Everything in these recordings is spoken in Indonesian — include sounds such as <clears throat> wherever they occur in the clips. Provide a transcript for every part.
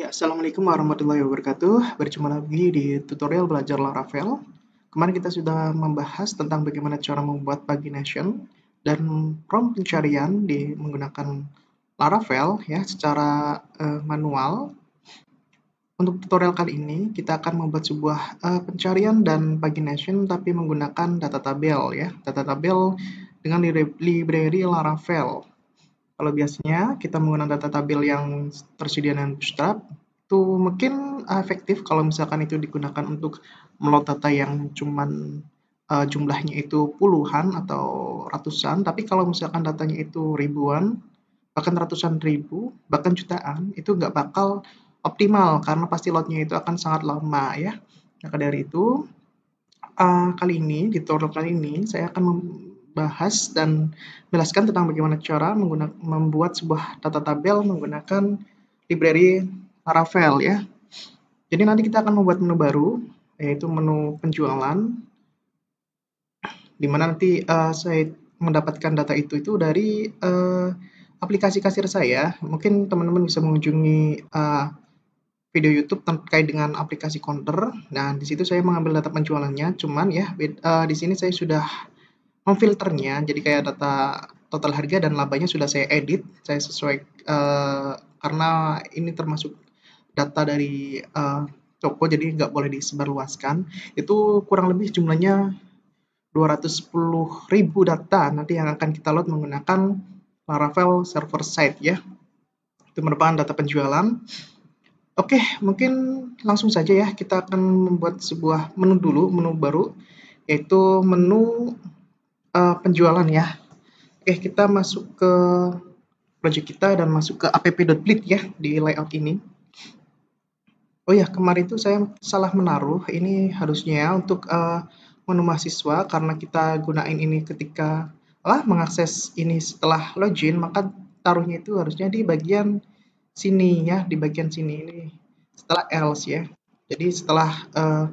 Ya, Assalamualaikum warahmatullahi wabarakatuh. Berjumpa lagi di tutorial belajar Laravel. Kemarin kita sudah membahas tentang bagaimana cara membuat pagination dan prompt pencarian di menggunakan Laravel ya secara uh, manual. Untuk tutorial kali ini kita akan membuat sebuah uh, pencarian dan pagination tapi menggunakan data tabel ya, data tabel dengan library Laravel. Kalau biasanya kita menggunakan data tabel yang tersedia dengan Bootstrap, itu mungkin efektif kalau misalkan itu digunakan untuk meload data yang cuman uh, jumlahnya itu puluhan atau ratusan, tapi kalau misalkan datanya itu ribuan, bahkan ratusan ribu, bahkan jutaan, itu nggak bakal optimal karena pasti loadnya itu akan sangat lama ya. Maka dari itu, uh, kali ini, di tutorial kali ini, saya akan bahas dan menjelaskan tentang bagaimana cara membuat sebuah data tabel menggunakan library Laravel ya. Jadi nanti kita akan membuat menu baru yaitu menu penjualan di mana nanti uh, saya mendapatkan data itu itu dari uh, aplikasi kasir saya. Mungkin teman-teman bisa mengunjungi uh, video YouTube terkait dengan aplikasi counter. Nah, di situ saya mengambil data penjualannya. Cuman ya, uh, di sini saya sudah memfilternya jadi kayak data total harga dan labanya sudah saya edit saya sesuai uh, karena ini termasuk data dari uh, toko jadi nggak boleh disebarluaskan. Itu kurang lebih jumlahnya 210.000 data nanti yang akan kita load menggunakan Laravel server side ya. Itu merupakan data penjualan. Oke mungkin langsung saja ya kita akan membuat sebuah menu dulu menu baru yaitu menu uh, penjualan ya. Oke, kita masuk ke project kita dan masuk ke app.blit ya di layout ini. Oh ya, kemarin itu saya salah menaruh. Ini harusnya untuk uh, menu mahasiswa karena kita gunain ini ketika lah mengakses ini setelah login, maka taruhnya itu harusnya di bagian sini ya, di bagian sini ini setelah else ya. Jadi setelah uh,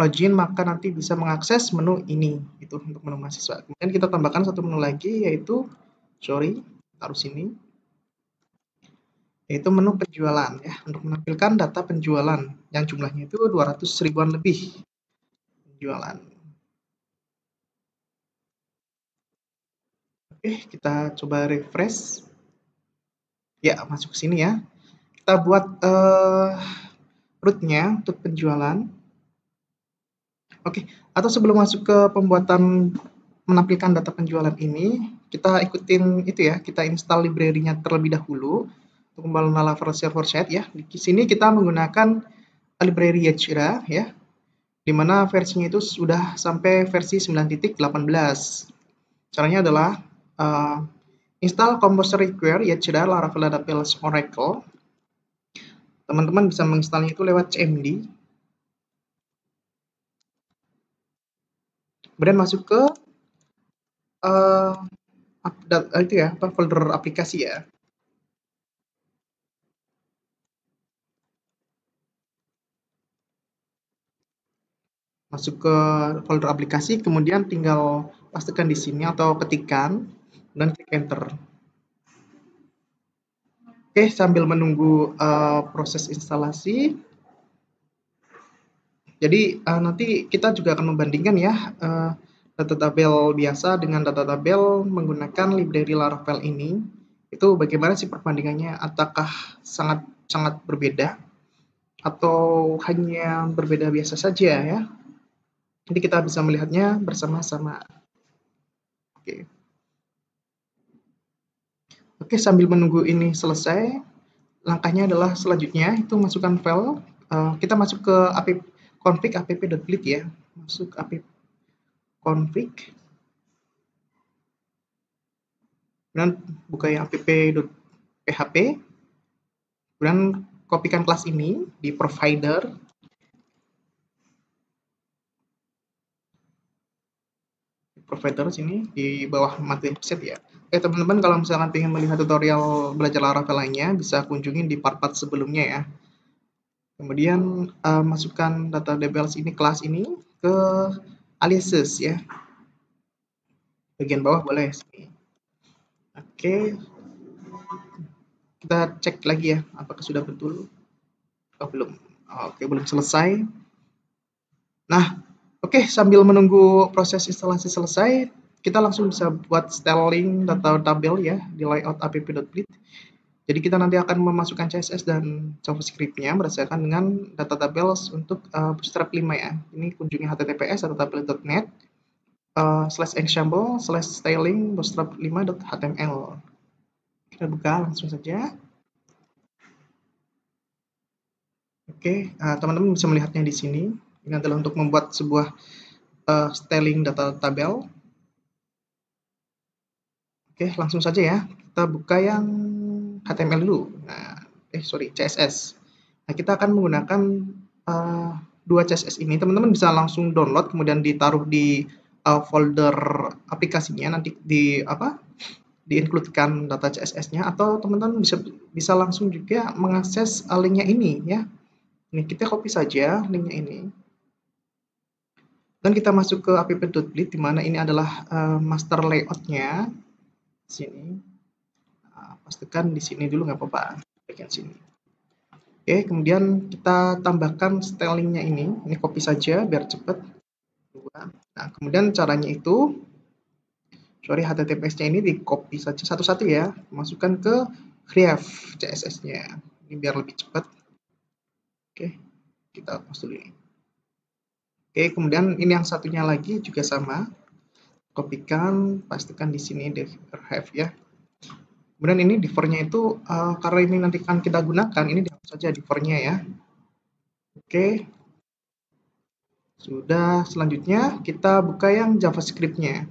login maka nanti bisa mengakses menu ini itu untuk menu mahasiswa. Kemudian kita tambahkan satu menu lagi yaitu sorry taruh sini yaitu menu penjualan ya untuk menampilkan data penjualan yang jumlahnya itu 200 ribuan lebih penjualan. Oke, kita coba refresh. Ya, masuk ke sini ya. Kita buat uh, rootnya untuk penjualan. Oke, atau sebelum masuk ke pembuatan menampilkan data penjualan ini, kita ikutin itu ya, kita install library-nya terlebih dahulu untuk membangun Laravel server side ya. Di sini kita menggunakan library Yachira ya, di mana versinya itu sudah sampai versi 9.18. Caranya adalah uh, install Composer Require Yachira Laravel Database Oracle. Teman-teman bisa menginstalnya itu lewat cmd kemudian masuk ke uh, itu ya apa folder aplikasi ya. Masuk ke folder aplikasi kemudian tinggal pastikan di sini atau ketikan dan klik enter. Oke sambil menunggu uh, proses instalasi jadi uh, nanti kita juga akan membandingkan ya uh, data tabel biasa dengan data tabel menggunakan library Laravel ini. Itu bagaimana sih perbandingannya? Apakah sangat sangat berbeda atau hanya berbeda biasa saja ya? Jadi kita bisa melihatnya bersama-sama. Oke. Oke, sambil menunggu ini selesai, langkahnya adalah selanjutnya itu masukkan file. Uh, kita masuk ke app config app.blit ya masuk app config kemudian buka yang app.php kemudian kopikan kelas ini di provider provider sini di bawah materi website ya. Oke teman-teman kalau misalkan ingin melihat tutorial belajar Laravel lainnya bisa kunjungin di part-part sebelumnya ya. Kemudian uh, masukkan data labels ini kelas ini ke aliases ya. Bagian bawah boleh. Oke. kita cek lagi ya, apakah sudah betul. Oh, belum. Oke, belum selesai. Nah, oke sambil menunggu proses instalasi selesai, kita langsung bisa buat styling data tabel ya di layout app.blit. Jadi kita nanti akan memasukkan CSS dan JavaScript-nya berdasarkan dengan data tabel untuk uh, Bootstrap 5 ya. Ini kunjungi https tabel.net uh, slash example slash styling bootstrap 5.html kita buka langsung saja. Oke uh, teman-teman bisa melihatnya di sini. Ini adalah untuk membuat sebuah uh, styling data tabel. Oke langsung saja ya. Kita buka yang HTML dulu nah eh sorry CSS nah kita akan menggunakan uh, dua CSS ini teman-teman bisa langsung download kemudian ditaruh di uh, folder aplikasinya nanti di apa diincludekan data CSS-nya atau teman-teman bisa bisa langsung juga mengakses uh, linknya ini ya. Ini kita copy saja linknya ini. Dan kita masuk ke app.blit di mana ini adalah uh, master layoutnya. Sini. Nah, pastikan di sini dulu nggak apa-apa bagian sini. Oke, kemudian kita tambahkan stylingnya ini. Ini copy saja biar cepat. Nah, kemudian caranya itu, sorry HTTPS-nya ini di copy saja satu-satu ya, masukkan ke Href CSS-nya. Ini biar lebih cepat. Oke, kita hapus dulu ini. Oke, kemudian ini yang satunya lagi juga sama. Kopikan, pastikan di sini di Href ya. Kemudian ini differ-nya itu, uh, karena ini nanti akan kita gunakan, ini dihapus saja differ-nya ya. Oke, sudah, selanjutnya kita buka yang JavaScript-nya.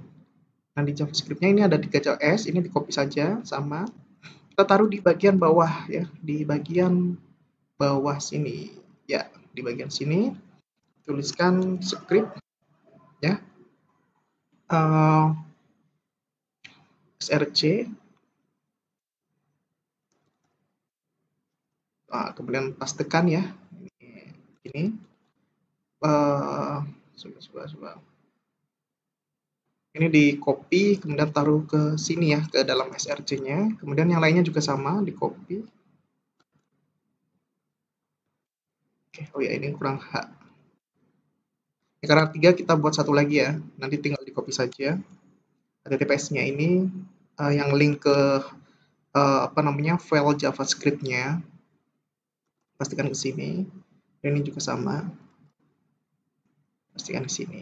Nah, di JavaScript-nya ini ada 3.js, ini di copy saja, sama. Kita taruh di bagian bawah ya, di bagian bawah sini. Ya, di bagian sini. Tuliskan script, ya. Uh, src. Kemudian pastikan ya, ini, uh, ini di copy kemudian taruh ke sini ya ke dalam src-nya kemudian yang lainnya juga sama di copy. Oke oh ya ini kurang hak ya, karena tiga kita buat satu lagi ya. Nanti tinggal di copy saja. HTTPS-nya ini. Uh, yang link ke uh, apa namanya file JavaScript-nya pastikan ke sini ini juga sama pastikan di sini.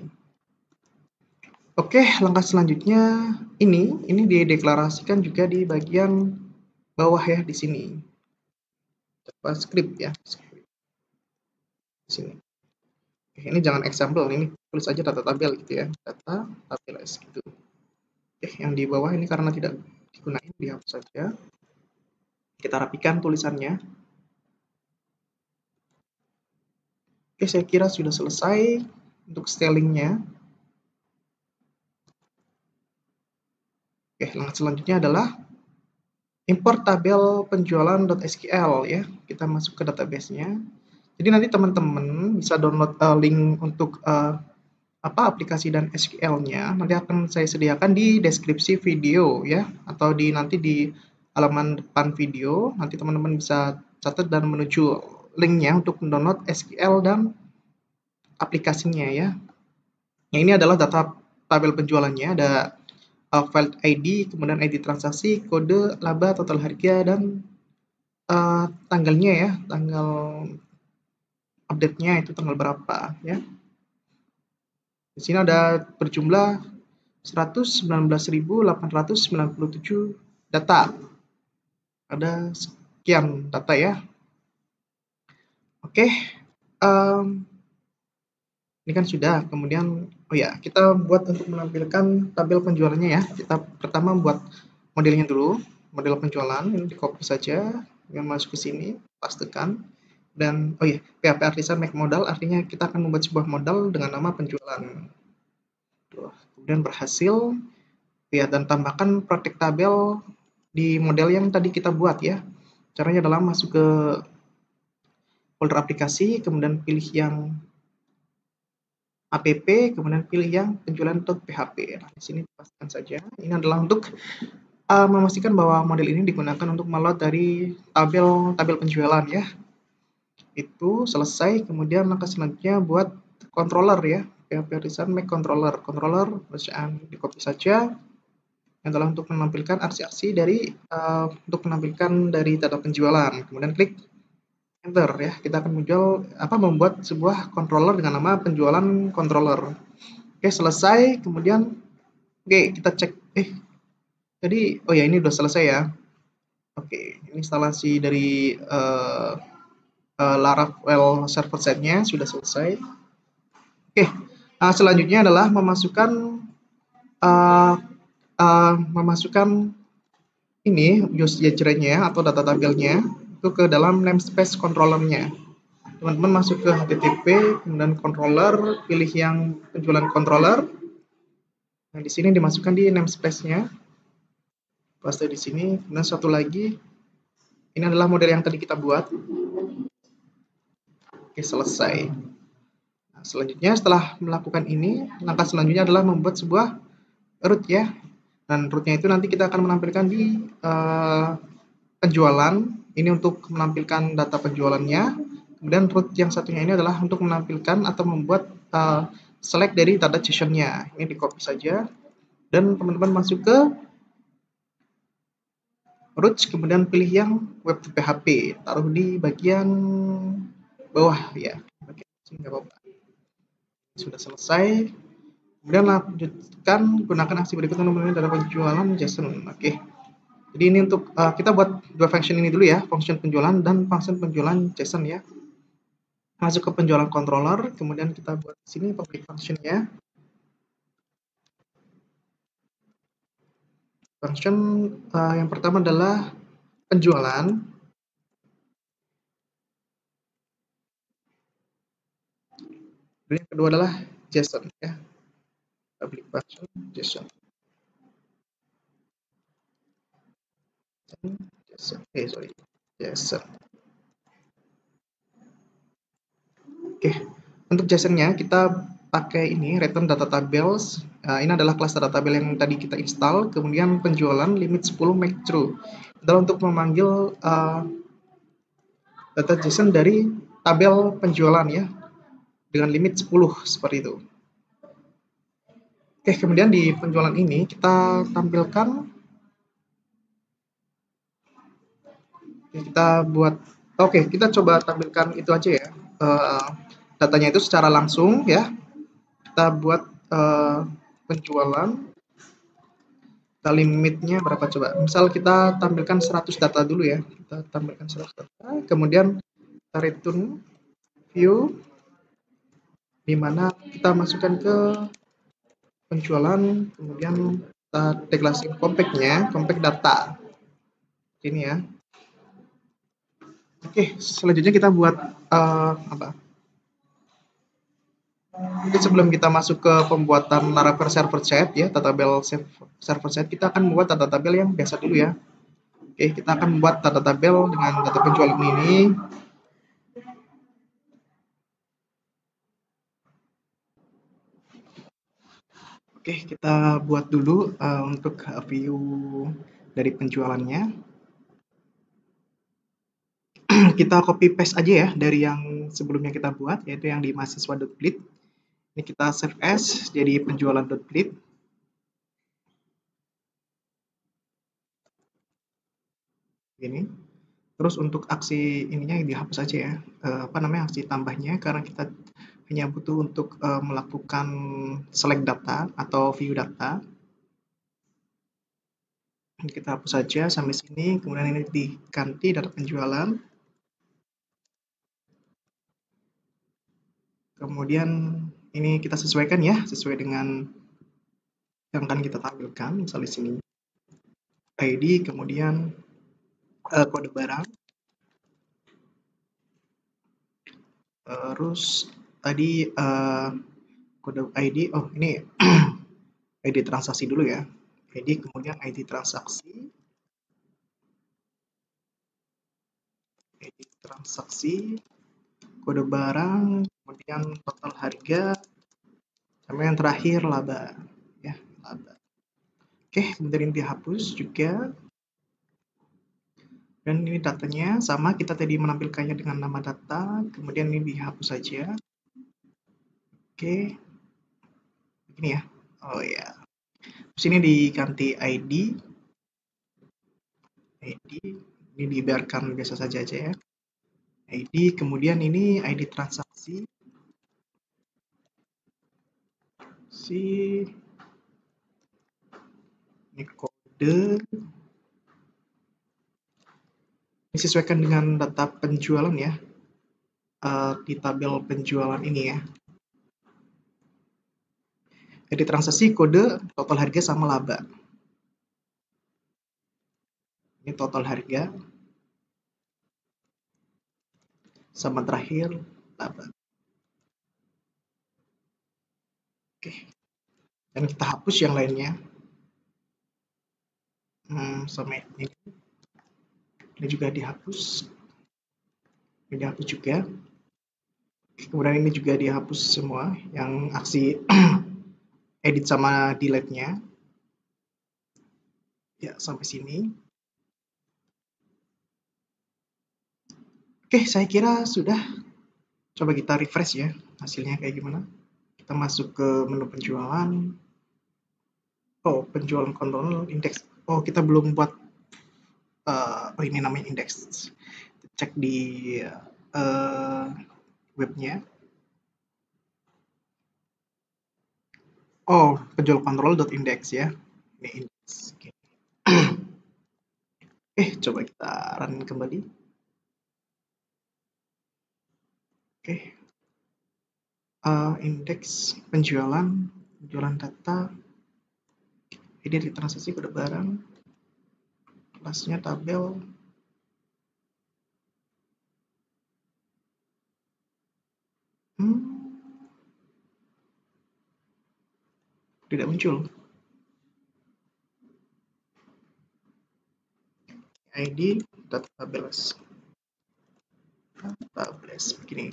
Oke, langkah selanjutnya ini ini dideklarasikan juga di bagian bawah ya di sini. JavaScript ya. Di sini. Oke, ini jangan example, ini tulis aja data tabel gitu ya. Data tabel gitu. Oke, yang di bawah ini karena tidak digunakan dihapus saja. Kita rapikan tulisannya. Oke, saya kira sudah selesai untuk stylingnya. Oke, langkah selanjutnya adalah import tabel penjualan.sql ya. Kita masuk ke database-nya. Jadi nanti teman-teman bisa download uh, link untuk uh, apa aplikasi dan SQL-nya. Nanti akan saya sediakan di deskripsi video ya atau di nanti di halaman depan video. Nanti teman-teman bisa catat dan menuju linknya untuk mendownload SQL dan aplikasinya ya. Yang ini adalah data tabel penjualannya, ada uh, file ID, kemudian ID transaksi, kode, laba, total harga, dan uh, tanggalnya ya, tanggal update-nya itu tanggal berapa ya. Di sini ada berjumlah 119.897 data. Ada sekian data ya. Oke, um, ini kan sudah. Kemudian oh ya kita buat untuk menampilkan tabel penjualannya ya. Kita pertama buat modelnya dulu. Model penjualan ini di copy saja. Yang masuk ke sini pastikan. Dan oh ya PHP artisan make modal artinya kita akan membuat sebuah modal dengan nama penjualan. Kemudian berhasil. Ya dan tambahkan praktik tabel di model yang tadi kita buat ya. Caranya adalah masuk ke folder aplikasi kemudian pilih yang app, kemudian pilih yang penjualan.php. Nah, di sini pastikan saja. Ini adalah untuk uh, memastikan bahwa model ini digunakan untuk meload dari tabel tabel penjualan ya. Itu selesai, kemudian langkah selanjutnya buat controller ya. PHP Reason make controller. Controller bacaan di copy saja adalah untuk menampilkan aksi-aksi dari uh, untuk menampilkan dari data penjualan. Kemudian klik enter ya. Kita akan muncul apa membuat sebuah controller dengan nama penjualan controller. Oke, selesai. Kemudian oke, kita cek eh jadi oh ya ini udah selesai ya. Oke, instalasi dari uh, uh, Laravel server setnya sudah selesai. Oke, uh, selanjutnya adalah memasukkan uh, uh, memasukkan ini user-nya atau data tabelnya itu ke dalam namespace controllernya. Teman-teman masuk ke HTTP, kemudian controller, pilih yang penjualan controller. Nah, di sini dimasukkan di namespace-nya. Paste di sini. Kemudian satu lagi, ini adalah model yang tadi kita buat. Oke, selesai. Nah, selanjutnya setelah melakukan ini, langkah selanjutnya adalah membuat sebuah root ya. Dan rootnya itu nanti kita akan menampilkan di uh, penjualan. Ini untuk menampilkan data penjualannya Kemudian root yang satunya ini adalah untuk menampilkan atau membuat uh, select dari data JSON-nya. Ini di copy saja. Dan teman-teman masuk ke root, kemudian pilih yang web to PHP. Taruh di bagian bawah ya. Nggak apa-apa. Sudah selesai. Kemudian lanjutkan gunakan aksi berikutnya untuk data penjualan JSON. Oke. Okay. Jadi ini untuk uh, kita buat dua function ini dulu ya, function penjualan dan function penjualan JSON ya masuk ke penjualan controller, kemudian kita buat di sini public function-nya. Function uh, yang pertama adalah penjualan. Dan yang kedua adalah JSON ya. Public function JSON. JSON. Eh sorry. JSON. Oke, untuk JSON-nya kita pakai ini return data tables. Uh, ini adalah kelas data tabel yang tadi kita install. Kemudian penjualan limit 10 make true. Adalah untuk memanggil uh, data JSON dari tabel penjualan ya dengan limit 10 seperti itu. Oke, kemudian di penjualan ini kita tampilkan kita buat oke, kita coba tampilkan itu aja ya. Uh, datanya itu secara langsung ya. Kita buat uh, penjualan. Kita limitnya berapa coba? Misal kita tampilkan 100 data dulu ya. Kita tampilkan 100 data. Kemudian kita return view. Di mana kita masukkan ke penjualan. Kemudian kita deklarasi compactnya compact data. Ini ya oke selanjutnya kita buat uh, apa jadi sebelum kita masuk ke pembuatan Laravel server set ya, data tabel server set, kita akan membuat data tabel yang biasa dulu ya. Oke, kita akan membuat data tabel dengan data penjualan ini. Oke, kita buat dulu uh, untuk view dari penjualannya. Kita copy paste aja ya dari yang sebelumnya kita buat, yaitu yang di mahasiswa.blit ini kita save as jadi penjualan penjualan.blit. Ini. Terus untuk aksi ininya dihapus aja ya. Uh, apa namanya aksi tambahnya karena kita hanya butuh untuk uh, melakukan select data atau view data. Kita hapus saja sampai sini, kemudian ini diganti data penjualan. Kemudian ini kita sesuaikan ya sesuai dengan yang akan kita tampilkan misalnya sini. ID kemudian uh, kode barang. Terus tadi uh, kode ID oh ini <clears throat> ID transaksi dulu ya. ID kemudian ID transaksi. ID transaksi kode barang kemudian total harga, sama yang terakhir laba, ya laba. Oke, kemudian ini dihapus juga. Dan ini datanya sama, kita tadi menampilkannya dengan nama data, kemudian ini dihapus saja. Oke, begini ya. Oh ya, Terus ini diganti ID. ID, ini dibiarkan biasa saja aja ya. ID, kemudian ini ID transaksi. Si ini kode disesuaikan dengan data penjualan ya uh, di tabel penjualan ini ya. Jadi transaksi kode total harga sama laba. Ini total harga sama terakhir laba. Oke. Dan kita hapus yang lainnya. Hmm, sama ini. Ini juga dihapus. Ini dihapus juga. Kemudian ini juga dihapus semua yang aksi <clears throat> edit sama delete nya ya sampai sini. Oke saya kira sudah. Coba kita refresh ya hasilnya kayak gimana kita masuk ke menu penjualan. Oh penjualan kontrol indeks. Oh kita belum buat uh, oh ini namanya index cek di uh, webnya. Oh penjual control.index ya. Ini index okay. <clears throat> eh coba kita run kembali. Oke. okay. Uh, indeks penjualan penjualan data ini di transaksi kode barang kelasnya tabel hmm. tidak muncul ID data tabelas tabelas begini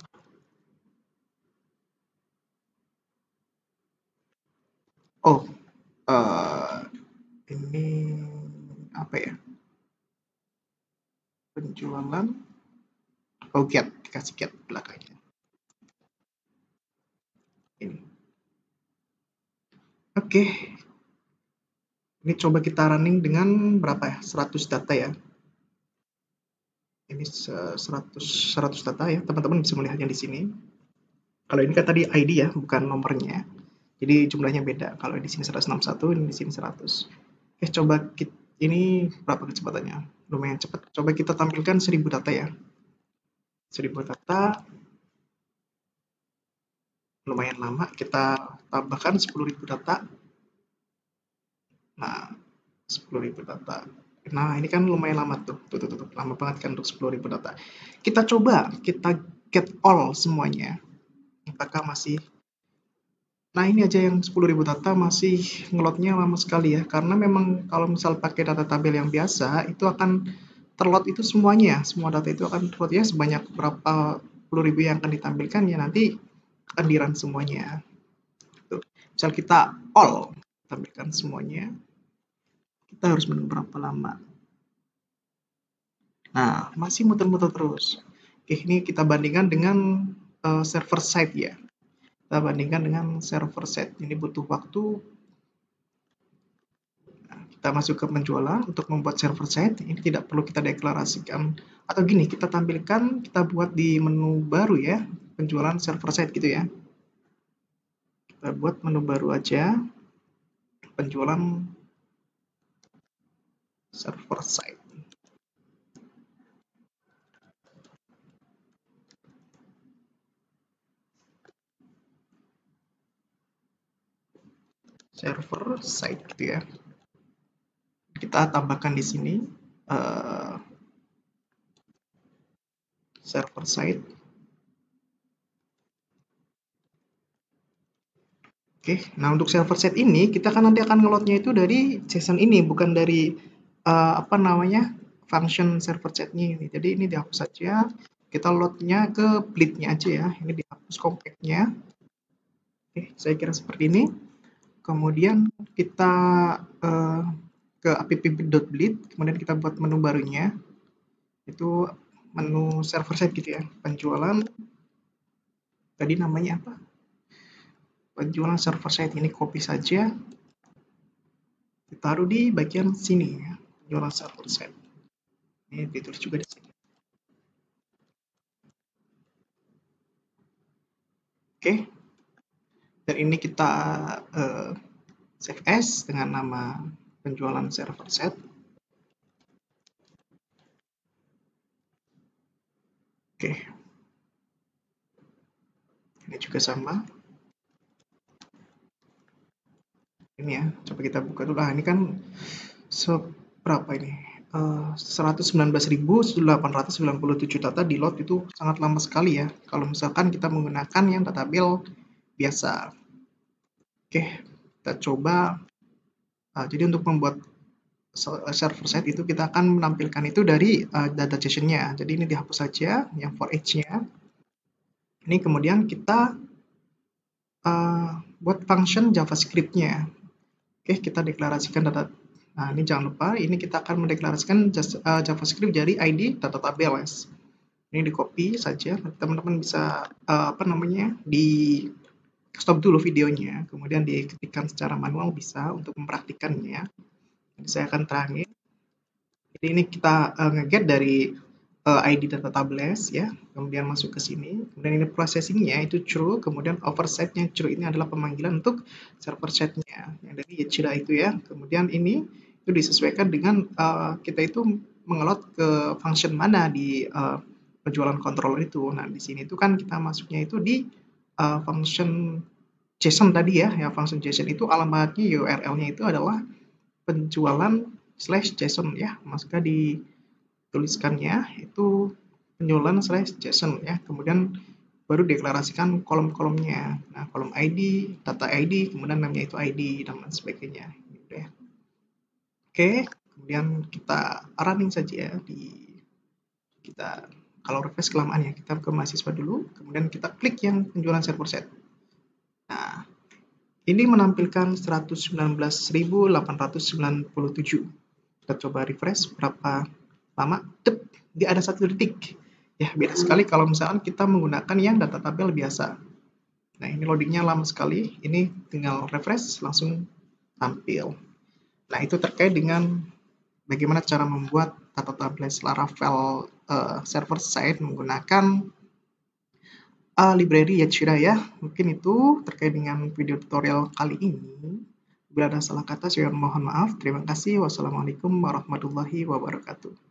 oh uh, ini apa ya? Penjualan oh get dikasih get belakangnya. Ini. Oke. Okay. ini coba kita running dengan berapa ya? 100 data ya. Ini 100 100 data ya. Teman-teman bisa melihatnya di sini. Kalau ini kan tadi ID ya bukan nomornya jadi jumlahnya beda kalau di sini 161 ini di sini 100 oke coba kita ini berapa kecepatannya? Lumayan cepat. Coba kita tampilkan 1000 data ya. 1000 data. Lumayan lama. Kita tambahkan 10.000 data. Nah, 10.000 data. Nah, ini kan lumayan lama tuh. Tuh, tuh, tuh, tuh. Lama banget kan untuk 10.000 data. Kita coba, kita get all semuanya. Apakah masih Nah ini aja yang 10.000 data masih ngelotnya lama sekali ya. Karena memang kalau misal pakai data tabel yang biasa itu akan terlot itu semuanya. Semua data itu akan terlot. Ya sebanyak berapa puluh ribu yang akan ditampilkan ya nanti akan dirun semuanya. Tuh. misal kita all tampilkan semuanya. Kita harus menunggu berapa lama? Nah masih muter-muter terus. Oke ini kita bandingkan dengan uh, server side ya kita bandingkan dengan server set. Ini butuh waktu. Nah, kita masuk ke penjualan untuk membuat server set. Ini tidak perlu kita deklarasikan. Atau gini kita tampilkan kita buat di menu baru ya penjualan server set gitu ya. Kita buat menu baru aja penjualan server site server site gitu ya. Kita tambahkan di sini uh, server site. Oke, nah untuk server site ini kita kan nanti akan ngelotnya itu dari JSON ini, bukan dari uh, apa namanya function server site-nya ini. Jadi ini dihapus saja. Kita loadnya ke bleed-nya aja ya. Ini dihapus compact-nya. Oke, saya kira seperti ini. Kemudian kita uh, ke app.bleed, kemudian kita buat menu barunya, itu menu server side gitu ya, penjualan, tadi namanya apa? Penjualan server side ini copy saja, ditaruh di bagian sini ya, penjualan server side. Ini ditulis juga di sini. Oke, dan ini kita uh, save as dengan nama penjualan server set. Oke. Ini juga sama. Ini ya, coba kita buka dulu. Ah, ini kan seberapa ini? Uh, 119.897 data di load itu sangat lama sekali ya. Kalau misalkan kita menggunakan yang database biasa. Oke, kita coba Uh, jadi untuk membuat server side itu kita akan menampilkan itu dari uh, data JSON-nya. Jadi ini dihapus saja yang for each-nya. Ini kemudian kita uh, buat function JavaScript-nya. Oke, kita deklarasikan data. Nah, ini jangan lupa, ini kita akan mendeklarasikan JavaScript dari ID data tables. Ini di copy saja, teman-teman bisa uh, apa namanya di stop dulu videonya, kemudian diketikkan secara manual bisa untuk mempraktikannya. Jadi saya akan terangin. Jadi ini kita uh, ngeget dari uh, ID data tables ya, kemudian masuk ke sini. Kemudian ini processingnya itu true, kemudian oversetnya true ini adalah pemanggilan untuk server setnya yang dari Yachida itu ya. Kemudian ini itu disesuaikan dengan uh, kita itu mengelot ke function mana di uh, penjualan controller itu. Nah di sini itu kan kita masuknya itu di uh, function JSON tadi ya, ya function JSON itu alamatnya URL-nya itu adalah penjualan slash JSON ya, maksudnya dituliskannya itu penjualan slash JSON ya, kemudian baru deklarasikan kolom-kolomnya. Nah, kolom ID, data ID, kemudian namanya itu ID dan lain sebagainya. Gitu ya. Oke, kemudian kita running saja di kita kalau refresh kelamaan ya, kita ke mahasiswa dulu, kemudian kita klik yang penjualan server set. Nah, ini menampilkan 119.897. Kita coba refresh berapa lama. Dep, dia ada satu detik. Ya, beda sekali kalau misalkan kita menggunakan yang data tabel biasa. Nah, ini loadingnya lama sekali. Ini tinggal refresh, langsung tampil. Nah, itu terkait dengan bagaimana cara membuat data tables Laravel uh, server side menggunakan uh, library Yachira ya. Mungkin itu terkait dengan video tutorial kali ini. Bila ada salah kata, saya mohon maaf. Terima kasih. Wassalamualaikum warahmatullahi wabarakatuh.